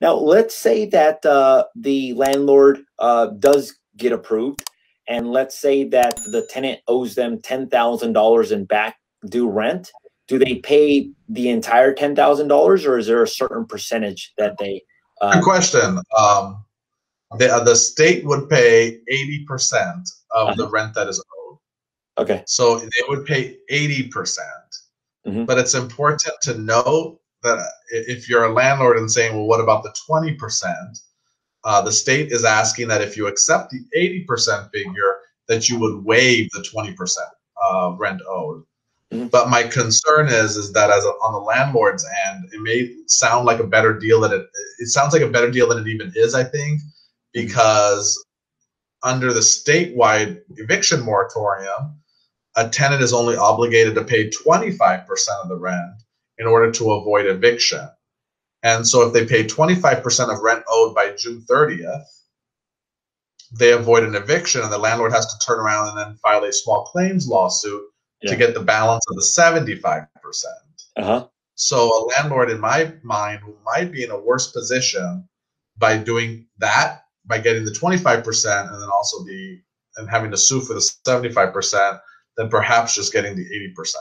Now, let's say that uh, the landlord uh, does get approved, and let's say that the tenant owes them ten thousand dollars in back due rent. Do they pay the entire ten thousand dollars, or is there a certain percentage that they? Uh, Good question. Um, the uh, the state would pay eighty percent of uh-huh. the rent that is owed. Okay. So they would pay eighty percent. Mm-hmm. But it's important to know that if you're a landlord and saying, well, what about the 20%? Uh, the state is asking that if you accept the 80% figure, that you would waive the 20% uh, rent owed. Mm-hmm. But my concern is, is that as a, on the landlord's end, it may sound like a better deal than it. It sounds like a better deal than it even is. I think because under the statewide eviction moratorium, a tenant is only obligated to pay 25% of the rent in order to avoid eviction. And so if they pay 25% of rent owed by June 30th, they avoid an eviction and the landlord has to turn around and then file a small claims lawsuit yeah. to get the balance of the 75%. Uh-huh. So a landlord, in my mind, might be in a worse position by doing that, by getting the 25% and then also the and having to sue for the 75% than perhaps just getting the 80%.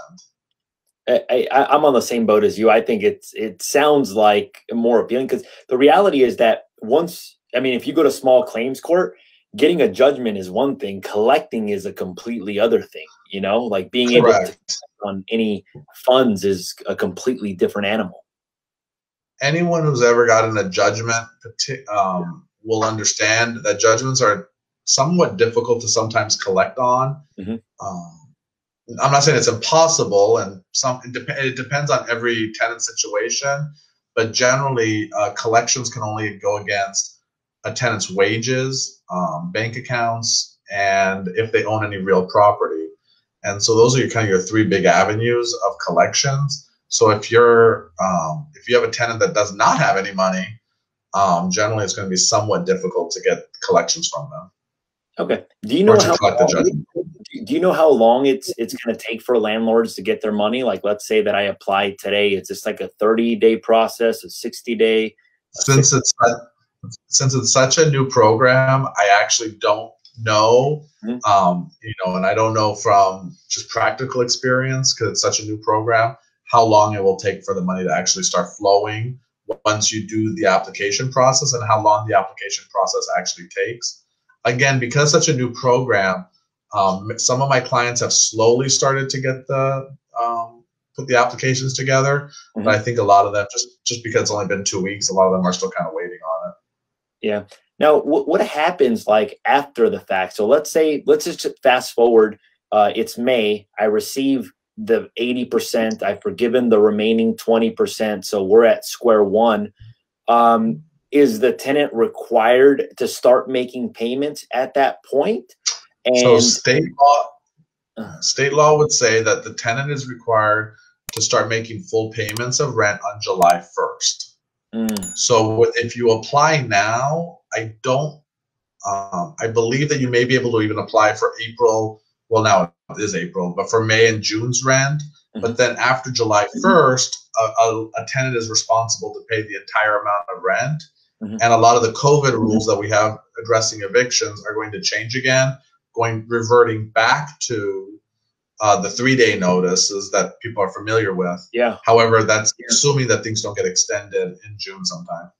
I, I, am on the same boat as you. I think it's it sounds like more appealing because the reality is that once I mean, if you go to small claims court, getting a judgment is one thing. Collecting is a completely other thing. You know, like being Correct. able to on any funds is a completely different animal. Anyone who's ever gotten a judgment um, will understand that judgments are somewhat difficult to sometimes collect on. Mm-hmm. Um, I'm not saying it's impossible, and some it, dep- it depends on every tenant situation, but generally uh, collections can only go against a tenant's wages, um, bank accounts, and if they own any real property. And so those are your, kind of your three big avenues of collections. So if you're um, if you have a tenant that does not have any money, um, generally it's going to be somewhat difficult to get collections from them. Okay. Do you know how long, do you know how long it's it's going to take for landlords to get their money? Like, let's say that I apply today. It's just like a thirty day process, a sixty day. Since it's since it's such a new program, I actually don't know. Mm-hmm. Um, you know, and I don't know from just practical experience because it's such a new program how long it will take for the money to actually start flowing once you do the application process and how long the application process actually takes again, because such a new program, um, some of my clients have slowly started to get the um, put the applications together, mm-hmm. but I think a lot of them just just because it's only been two weeks, a lot of them are still kind of waiting on it. Yeah. Now, what what happens like after the fact? So let's say let's just fast forward. Uh, it's May. I receive the eighty percent. I've forgiven the remaining twenty percent. So we're at square one. Um, is the tenant required to start making payments at that point? And so state law, uh, state law would say that the tenant is required to start making full payments of rent on July 1st. Mm. So if you apply now, I don't, um, I believe that you may be able to even apply for April. Well, now it is April, but for May and June's rent. Mm-hmm. But then after July 1st, a, a, a tenant is responsible to pay the entire amount of rent. Mm-hmm. And a lot of the COVID rules that we have addressing evictions are going to change again, going reverting back to uh, the three day notices that people are familiar with. Yeah. However, that's yeah. assuming that things don't get extended in June sometime.